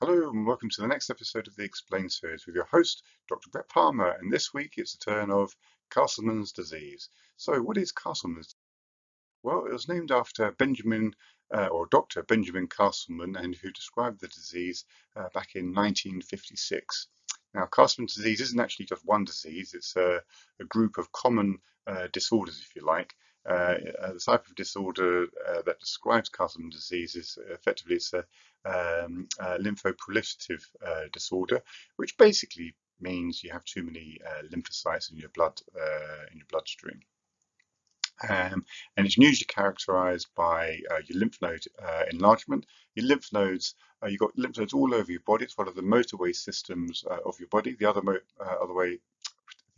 Hello and welcome to the next episode of the Explain series with your host, Dr. Bret Palmer. And this week it's the turn of Castleman's disease. So, what is Castleman's? Well, it was named after Benjamin uh, or Dr. Benjamin Castleman, and who described the disease uh, back in 1956. Now, Castleman's disease isn't actually just one disease; it's a, a group of common uh, disorders, if you like, uh, the type of disorder uh, that describes Castleman disease is effectively it's a, um, a lymphoproliferative uh, disorder, which basically means you have too many uh, lymphocytes in your blood uh, in your bloodstream. Um, and it's usually characterized by uh, your lymph node uh, enlargement. Your lymph nodes, uh, you've got lymph nodes all over your body. It's one of the motorway systems of your body. The other, other way,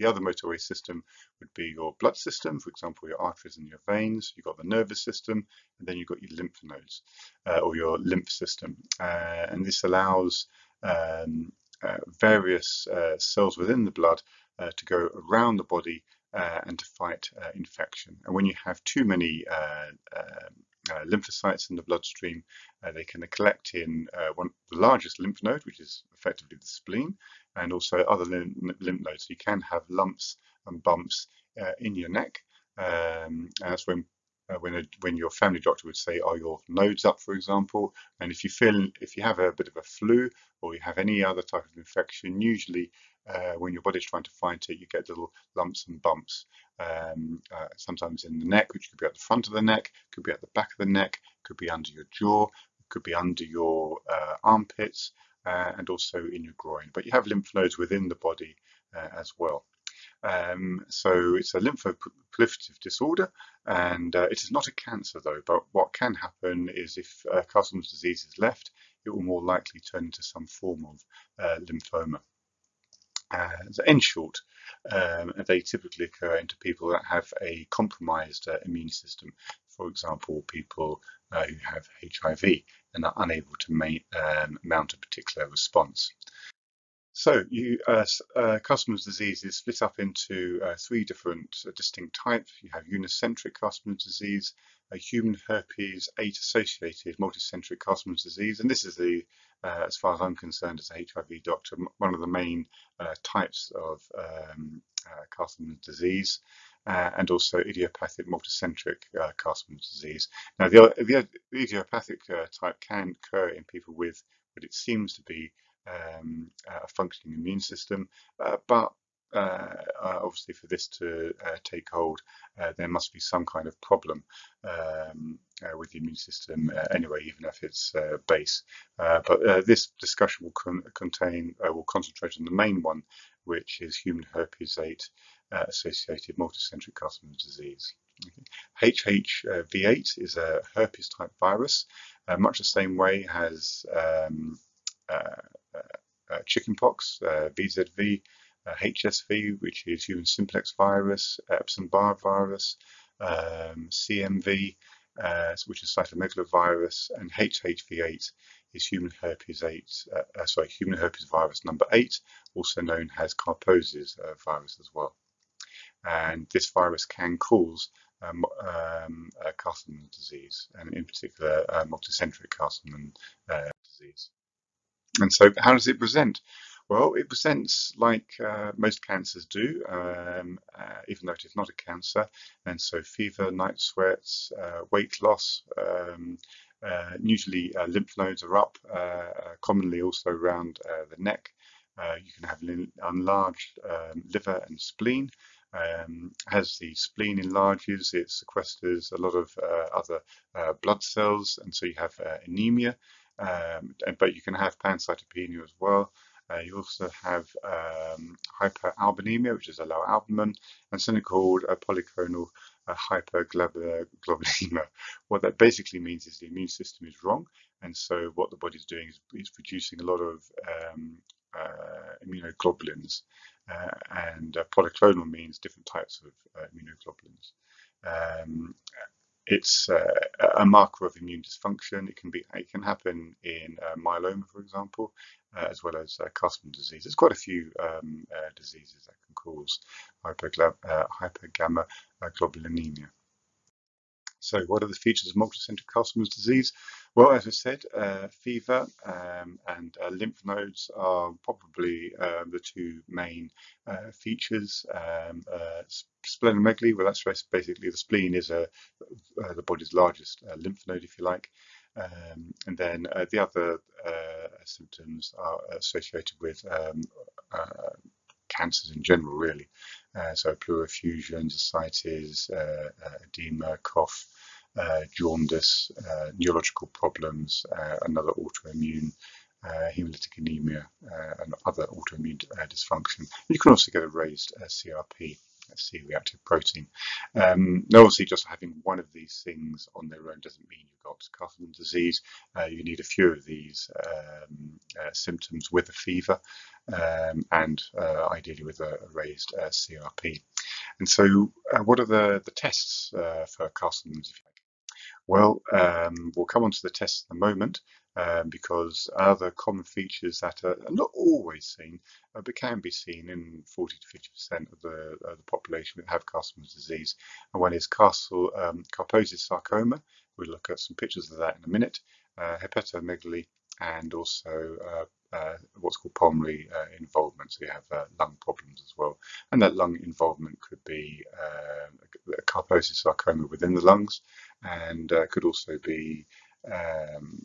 the other motorway system would be your blood system, for example, your arteries and your veins. You've got the nervous system, and then you've got your lymph nodes uh, or your lymph system. Uh, and this allows um, uh, various uh, cells within the blood uh, to go around the body uh, and to fight infection. And when you have too many uh, lymphocytes in the bloodstream. Uh, they can collect in uh, one, the largest lymph node, which is effectively the spleen, and also other lymph, nodes. So you can have lumps and bumps uh, in your neck. Um, and that's when uh, when, a, when your family doctor would say, "Are your nodes up?" for example. And if you feel if you have a bit of a flu or you have any other type of infection, usually uh, when your body's trying to fight it, you get little lumps and bumps. Um, uh, sometimes in the neck, which could be at the front of the neck, could be at the back of the neck, could be under your jaw, could be under your uh, armpits, uh, and also in your groin. But you have lymph nodes within the body uh, as well. Um, so it's a lymphoproliferative disorder, and uh, it is not a cancer though. But what can happen is if uh, Castleman's disease is left, it will more likely turn into some form of uh, lymphoma. In short, um, they typically occur into people that have a compromised uh, immune system. For example, people uh, who have HIV and are unable to um, mount a particular response. So, you, uh, uh, Castleman's disease is split up into uh, three different uh, distinct types. You have unicentric Castleman's disease, a human herpes 8 associated multicentric Castleman's disease, and this is the, uh, as far as I'm concerned as a HIV doctor, one of the main uh, types of um, Castleman's disease. and also idiopathic multicentric Castleman's disease. Now, the, the idiopathic type can occur in people with what it seems to be um, a functioning immune system. Uh, but uh, uh, obviously, for this to uh, take hold, uh, there must be some kind of problem um, uh, with the immune system anyway, even if it's base. but this discussion will con contain, will concentrate on the main one, which is human herpes 8 associated multicentric Castleman's disease. Okay. HHV8 is a herpes type virus, much the same way as um, uh, chickenpox, VZV, HSV, which is human simplex virus, Epstein-Barr virus, um, CMV, uh, which is cytomegalovirus, and HHV8 is human herpes 8, uh, uh, sorry, human herpes virus number 8, also known as Kaposi's uh, virus as well. And this virus can cause um, um, Castleman disease, and in particular, multicentric Castleman disease. And so how does it present? Well, it presents like uh, most cancers do, um, uh, even though it is not a cancer. And so fever, night sweats, uh, weight loss, um, uh, usually uh, lymph nodes are up, uh, commonly also around the neck. you can have enlarged um, liver and spleen. Um, as the spleen enlarges, it sequesters a lot of other blood cells, and so you have anemia um, but you can have pancytopenia as well. Uh, you also have um, hyperalbuminemia, which is a low albumin, and something called a polyclonal uh, hyperglobulinemia. What that basically means is the immune system is wrong, and so what the body is doing is, is producing a lot of um, uh, immunoglobulins, uh, and uh, polyclonal means different types of uh, immunoglobulins. Um, it's uh, a marker of immune dysfunction. It can be it can happen in uh, myeloma, for example, uh, as well as uh, Castleman disease. There's quite a few um, uh, diseases that can cause hypergamma uh, globulinemia. So what are the features of multicentric Castleman's disease? Well, as I said, uh, fever um, and uh, lymph nodes are probably uh, the two main features. Um, splenomegaly, well, that's basically the spleen is a, the body's largest lymph node, if you like. Um, and then the other symptoms are associated with um, cancers in general, really. Uh, so pleural effusions, ascites, uh, uh, edema, cough, uh, jaundice, uh, neurological problems, uh, another autoimmune hemolytic anemia, and other autoimmune dysfunction. You can also get a raised CRP. C-reactive protein. Um, obviously, just having one of these things on their own doesn't mean you've got Castleman disease. Uh, you need a few of these um, uh, symptoms with a fever um, and uh, ideally with a, raised uh, CRP. And so, uh, what are the, the tests uh, for Castleman's? Well, um, we'll come on to the tests in a moment um, because other common features that are not always seen uh, but can be seen in 40 to 50% of the, uh, the population that have Castleman's disease. And one is Castle um, Kaposi's sarcoma. We'll look at some pictures of that in a minute. Uh, hepatomegaly and also uh, uh, what's called pulmonary uh, involvement. So you have lung problems as well. And that lung involvement could be a Kaposi's sarcoma within the lungs and could also be um,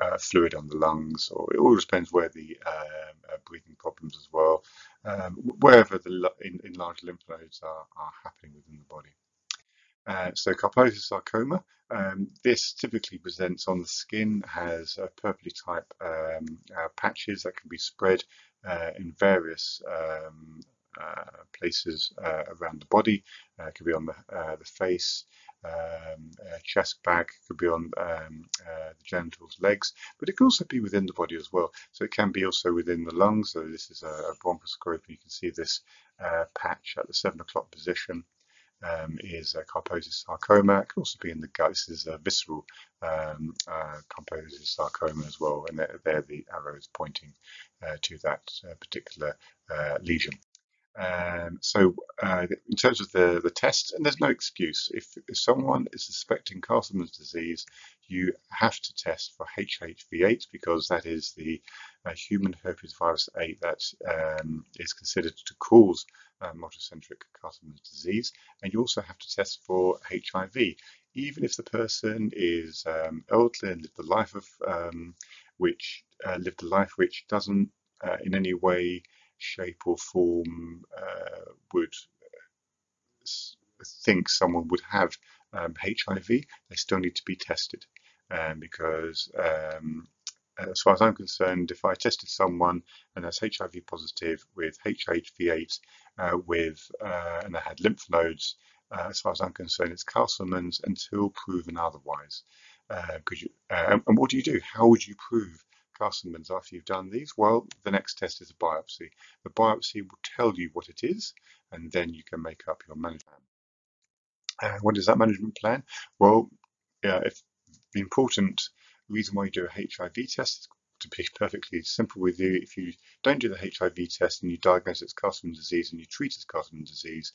uh, fluid on the lungs, or it all depends where the um, uh, breathing problems as well, um, wherever the in, enlarged lymph nodes are, are happening within the body. Uh, so Kaposi's sarcoma, um, this typically presents on the skin, has uh, purpley type um, uh, patches that can be spread uh, in various um, uh, places uh, around the body. it could be on the, the face, um, chest bag, could be on um, uh, the genitals, legs, but it can also be within the body as well. So it can be also within the lungs. So this is a, a bronchoscope. You can see this uh, patch at the seven o'clock position. Um, is a Kaposi's sarcoma. It can also be in the gut. This is a visceral um, uh, Kaposi's sarcoma as well, and there, there the arrow is pointing uh, to that uh, particular uh, lesion. Um, so uh, in terms of the, the test, and there's no excuse. If, if someone is suspecting Castleman's disease, you have to test for HHV8 because that is the uh, human herpes virus 8 that um, is considered to cause uh, multicentric Castleman's disease. And you also have to test for HIV, even if the person is um, elderly and lived a life of um, which uh, lived a life which doesn't uh, in any way shape or form uh, would uh, think someone would have um, HIV, they still need to be tested um, because um, as far as I'm concerned, if I tested someone and that's HIV positive with HHV8 uh, with uh, and they had lymph nodes, uh, as far as I'm concerned, it's Castleman's until proven otherwise. Because uh, and what do you do? How would you prove Castleman's after you've done these? Well, the next test is a biopsy. The biopsy will tell you what it is, and then you can make up your management plan. Uh, what is that management plan? Well, yeah, if the important reason why you do a HIV test is to be perfectly simple with you, if you don't do the HIV test and you diagnose it as Castleman disease and you treat it as Castleman disease,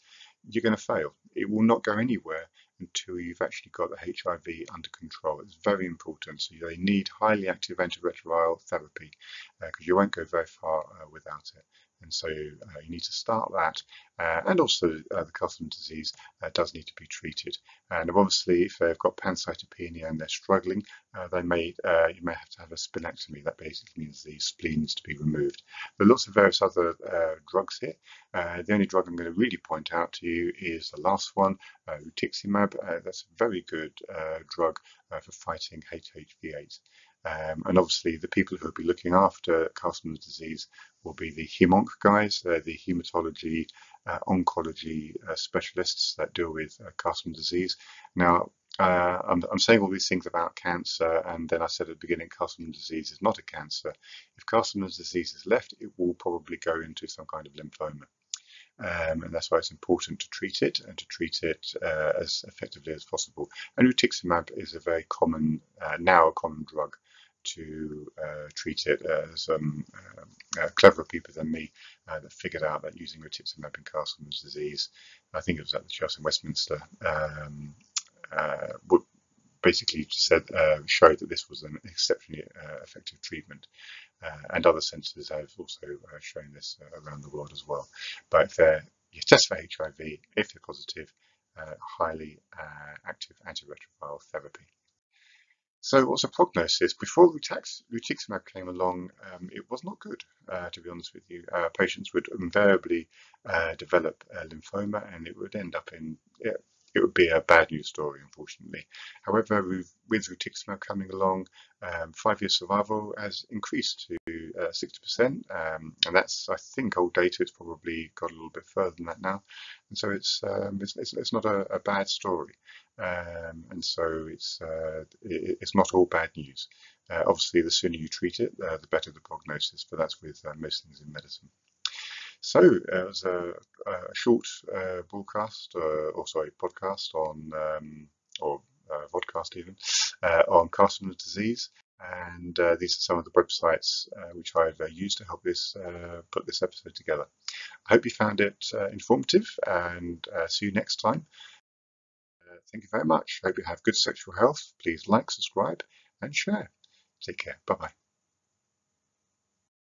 you're going to fail. It will not go anywhere until you've actually got the HIV under control. It's very important. So they need highly active antiretroviral therapy because uh, you won't go very far uh, without it. And so uh, you need to start that. Uh, and also uh, the Castleman disease uh, does need to be treated. And obviously, if they've got pancytopenia and they're struggling, uh, they may you may have to have a splenectomy. That basically means the spleen needs to be removed. There are lots of various other drugs here. the only drug I'm going to really point out to you is the last one, rituximab. that's a very good drug for fighting HHV8. Um, and obviously, the people who will be looking after Castleman's disease will be the hemonc guys, they're the hematology, uh, oncology uh, specialists that deal with uh, Castleman's disease. Now, uh, I'm, I'm, saying all these things about cancer, and then I said at the beginning, Castleman's disease is not a cancer. If Castleman's disease is left, it will probably go into some kind of lymphoma. Um, and that's why it's important to treat it and to treat it uh, as effectively as possible. And rituximab is a very common, uh, now a common drug to uh, treat it. as um, uh, uh, cleverer people than me uh, that figured out that using rituximab in Castleman's disease, I think it was at the Chelsea Westminster um, would basically said showed that this was an exceptionally effective treatment. and other centres have also shown this around the world as well. But if you test for HIV, if you're positive, highly active antiretroviral therapy. So what's the prognosis? Before rituximab came along, um, it was not good, uh, to be honest with you. Uh, patients would invariably uh, develop lymphoma and it would end up in, it would be a bad news story, unfortunately. However, with, with rituximab coming along, um, five-year survival has increased to uh, 60%, um, and that's, I think, old data. It's probably got a little bit further than that now, and so it's um, it's, it's, it's, not a, a bad story, um, and so it's uh, it, it's not all bad news. Uh, obviously, the sooner you treat it, uh, the better the prognosis, but that's with uh, most things in medicine. So it was a, a short uh, broadcast, uh, or sorry, podcast on, um, or uh, vodcast even, uh, on Castleman's disease. And uh, these are some of the websites uh, which I've uh, used to help this uh, put this episode together. I hope you found it uh, informative and see you next time. thank you very much. I hope you have good sexual health. Please like, subscribe, and share. Take care. Bye bye.